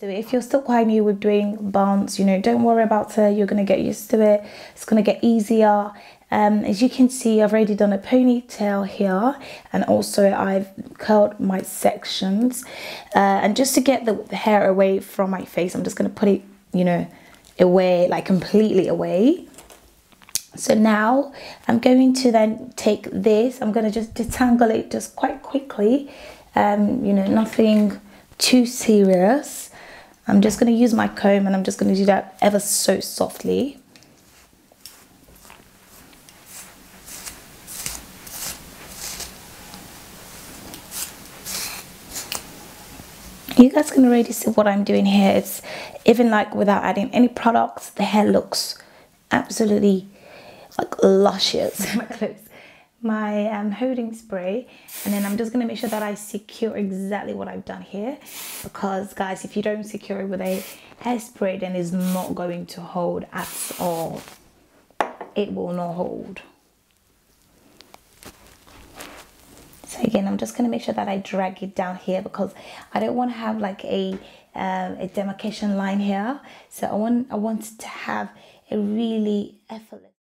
to it. If you're still quite new with doing buns, you know, don't worry about it. You're going to get used to it. It's going to get easier. Um, as you can see, I've already done a ponytail here and also I've curled my sections. Uh, and just to get the hair away from my face, I'm just going to put it, you know, away, like completely away. So now I'm going to then take this, I'm going to just detangle it just quite quickly. Um, you know, nothing too serious. I'm just going to use my comb and I'm just going to do that ever so softly. you guys can already see what I'm doing here. It's even like without adding any products, the hair looks absolutely like luscious. my clothes, my um, holding spray, and then I'm just gonna make sure that I secure exactly what I've done here. Because guys, if you don't secure it with a hairspray, then it's not going to hold at all. It will not hold. So again, I'm just going to make sure that I drag it down here because I don't want to have like a, um, a demarcation line here. So I want, I want to have a really effortless